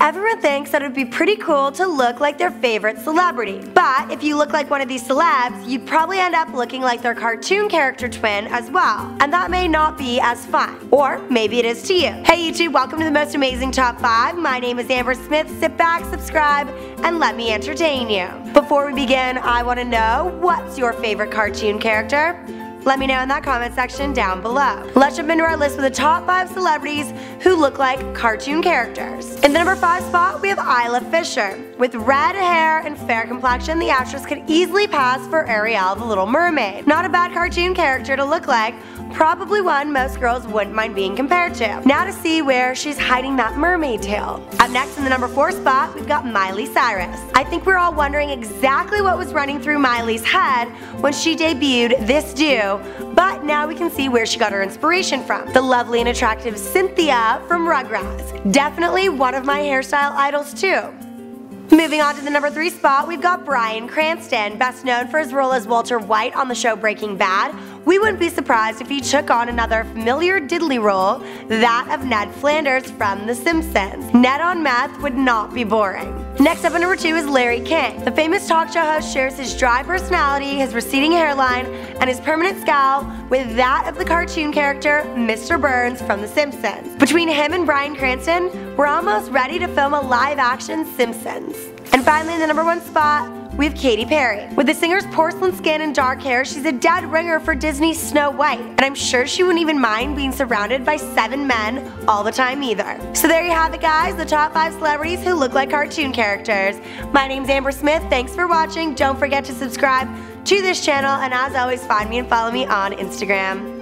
Everyone thinks that it would be pretty cool to look like their favorite celebrity. But if you look like one of these celebs, you'd probably end up looking like their cartoon character twin as well. And that may not be as fun. Or maybe it is to you. Hey YouTube, welcome to the most amazing top 5. My name is Amber Smith. Sit back, subscribe, and let me entertain you. Before we begin, I want to know what's your favorite cartoon character? Let me know in that comment section down below. Let's jump into our list with the top 5 celebrities who look like cartoon characters. In the number 5 spot, we have Isla Fisher. With red hair and fair complexion, the actress could easily pass for Ariel the Little Mermaid. Not a bad cartoon character to look like, probably one most girls wouldn't mind being compared to. Now to see where she's hiding that mermaid tail. Up next in the number 4 spot, we've got Miley Cyrus. I think we're all wondering exactly what was running through Miley's head when she debuted This Do but now we can see where she got her inspiration from. The lovely and attractive Cynthia from Rugrats. Definitely one of my hairstyle idols too. Moving on to the number 3 spot, we've got Bryan Cranston, best known for his role as Walter White on the show Breaking Bad. We wouldn't be surprised if he took on another familiar diddly role, that of Ned Flanders from The Simpsons. Ned on meth would not be boring. Next up at number 2 is Larry King. The famous talk show host shares his dry personality, his receding hairline, and his permanent scowl with that of the cartoon character Mr. Burns from The Simpsons. Between him and Bryan Cranston, we're almost ready to film a live-action Simpsons. And finally, in the number one spot, we have Katy Perry. With the singer's porcelain skin and dark hair, she's a dead ringer for Disney's Snow White, and I'm sure she wouldn't even mind being surrounded by seven men all the time either. So there you have it guys, the top 5 celebrities who look like cartoon characters. My name's Amber Smith, thanks for watching, don't forget to subscribe to this channel, and as always find me and follow me on Instagram.